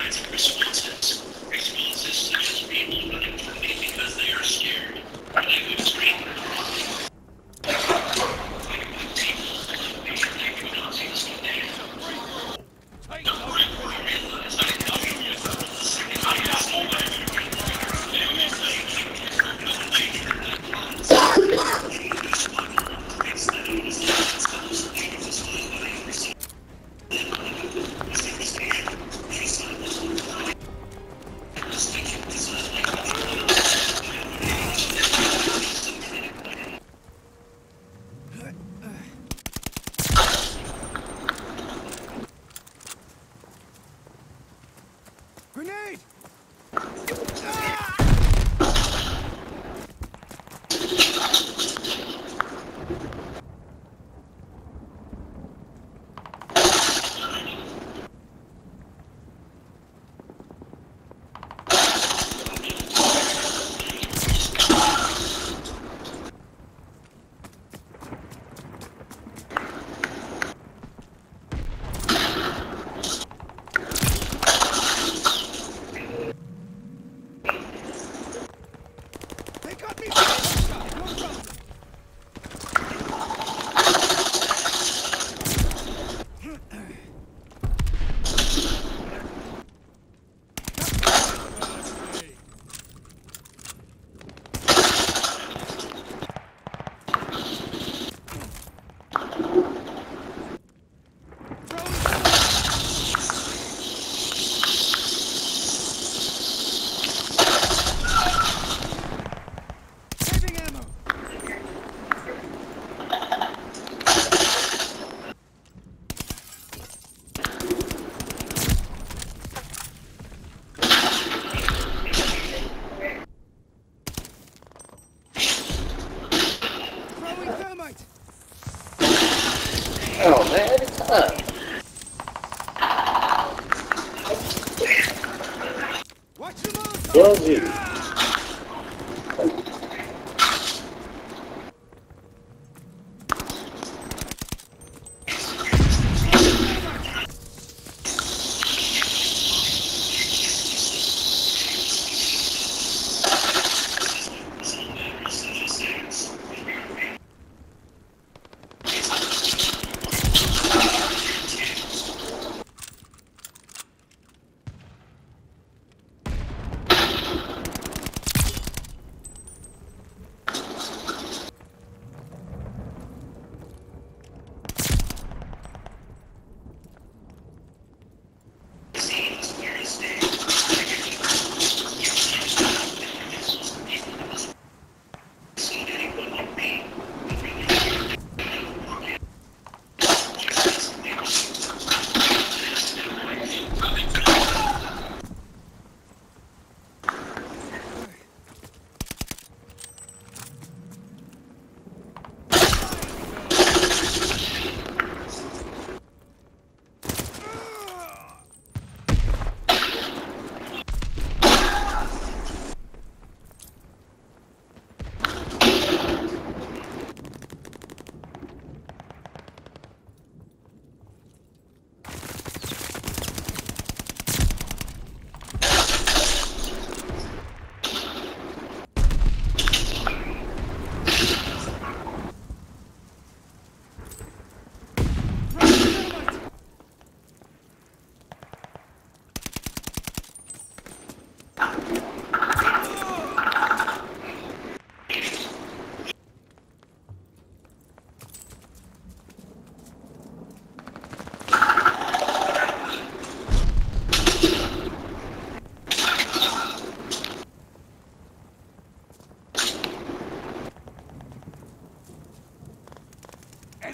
Responses. 12.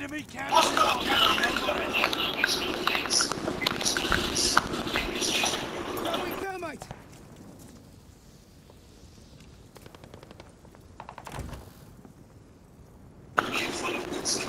Enemy captured! Thermite! Can't follow what's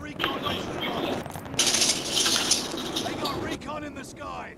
recon. They got recon in the sky.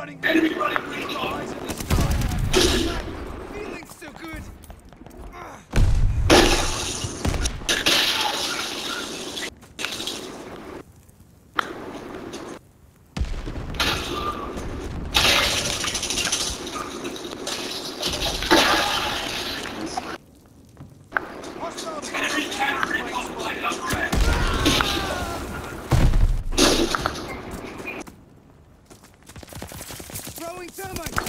Running. Enemy running. recon. Eyes in the sky. Feeling so good! Hostile Throwing thermite!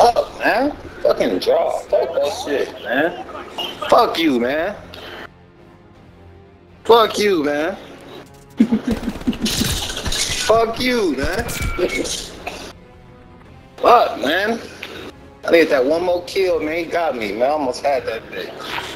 up, man. Fucking draw. Fuck that shit, man. Fuck you, man. Fuck you, man. Fuck you, man. Fuck, man. I need that one more kill, man. He got me, man. I almost had that bitch.